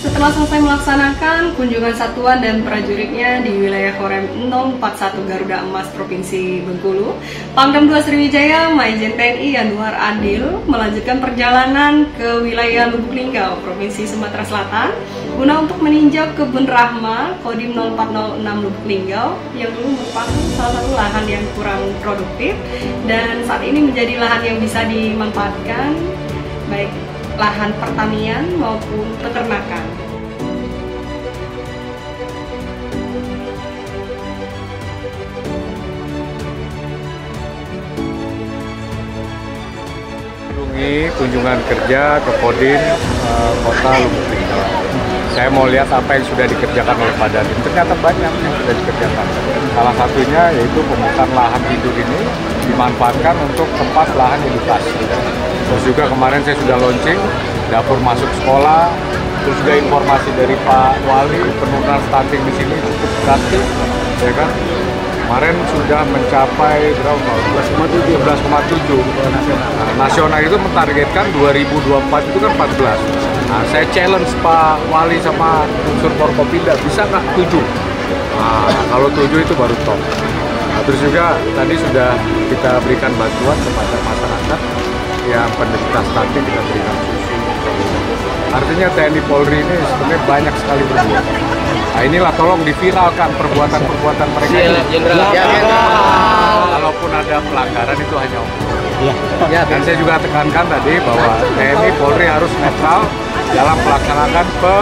Setelah selesai melaksanakan kunjungan satuan dan prajuritnya di wilayah Korem 041 Garuda Emas Provinsi Bengkulu, Pangdam 2 Sriwijaya Maijen TNI Yanuar Adil melanjutkan perjalanan ke wilayah Lubuk Linggau, Provinsi Sumatera Selatan, guna untuk meninjau kebun Rahma Kodim 0406 Lubuk Linggau yang dulu merupakan salah satu lahan yang kurang produktif dan saat ini menjadi lahan yang bisa dimanfaatkan. Baik lahan pertanian maupun peternakan. Kunjungi kunjungan kerja ke Kodim uh, Kota Lubuk Linggau. Saya mau lihat apa yang sudah dikerjakan oleh Pak Dandim. Ternyata banyak yang sudah dikerjakan. Salah satunya yaitu pembukaan lahan tidur ini dimanfaatkan untuk tempat lahan edukasi. Terus juga kemarin saya sudah launching dapur masuk sekolah, terus juga informasi dari Pak Wali penurunan stunting di sini cukup gratis, ya kan? Kemarin sudah mencapai berapa? 11,7. 11,7. Nah, nasional itu mentargetkan 2024 itu kan 14. Nah, saya challenge Pak Wali sama unsur Forkopinda, bisa nggak 7? Nah, kalau 7 itu baru top. Nah, terus juga tadi sudah kita berikan bantuan kepada masyarakat yang penderita stunting kita berikan susu. Artinya TNI Polri ini sebenarnya banyak sekali berbuat. Nah inilah tolong diviralkan perbuatan-perbuatan mereka ini. Ya, Kalaupun ada pelanggaran itu hanya oknum. Ya. Ya, dan saya juga tekankan tadi bahwa TNI Polri harus netral dalam melaksanakan pe